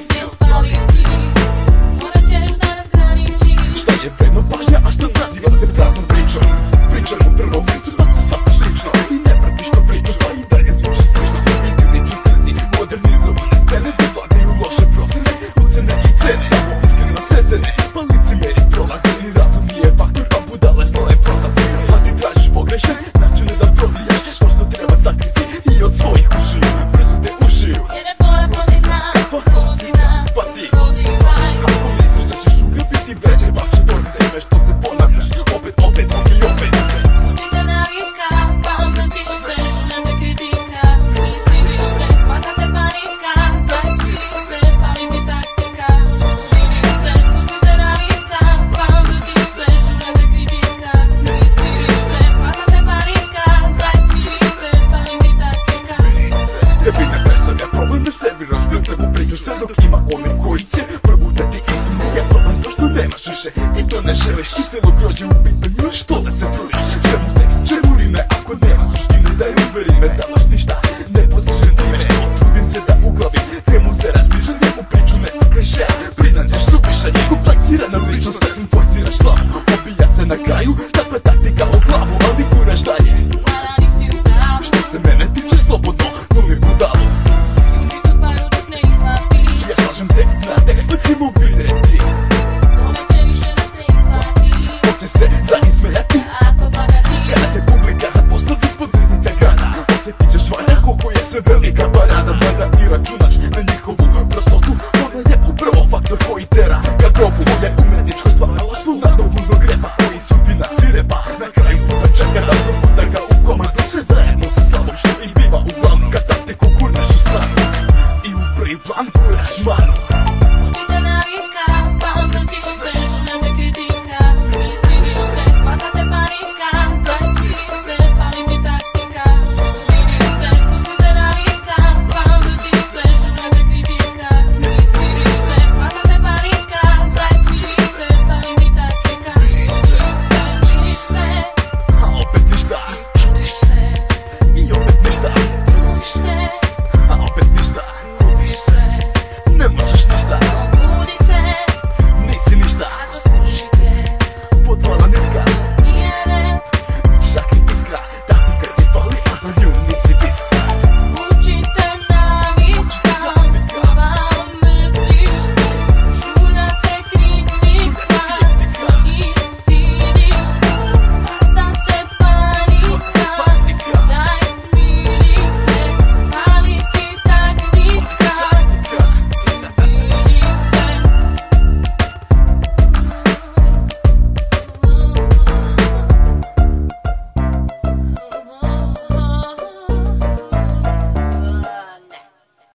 still follow you. Priču Sve dok ima oni koji će provutati istinu. Nije problem to što nemaš više Ti to ne želiš. Kiselo grožje u pitanju što da se trudiš. Čemu tekst, čemu rime Ako nema suštine daj uveri me Da baš ništa ne postižem time Što trudim se da uglavim Temu se razmišljam Njegovu priču mjesto klišeja Priznat ćeš supiša Njegov plasirana ličnost Pesem forsiraš slavu Pobija se na kraju Takva taktika u glavu Ali guraš dalje. Što se mene tiče slobodno Glumim